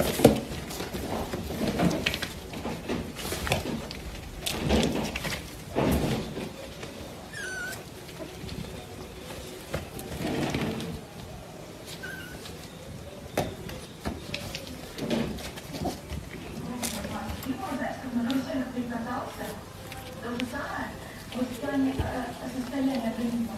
То же самое, вот с вами состояние организма,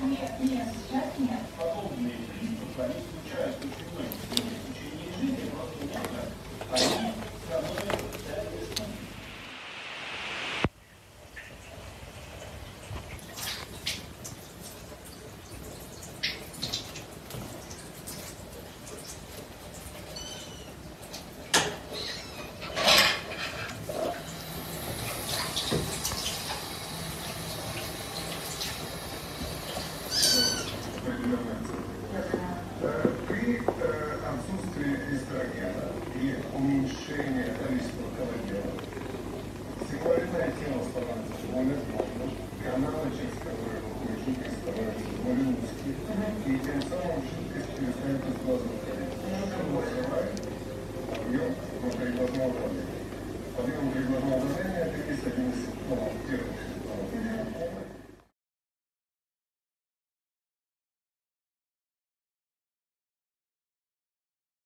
Нет, нет, сейчас нет. подобные они случаются При отсутствии эстрогена и уменьшении количества коллагена сексуальное тело становится более сложным, каналы, через которые выходит жидкость, становятся более и тем самым жидкость перестает из глаза выходить.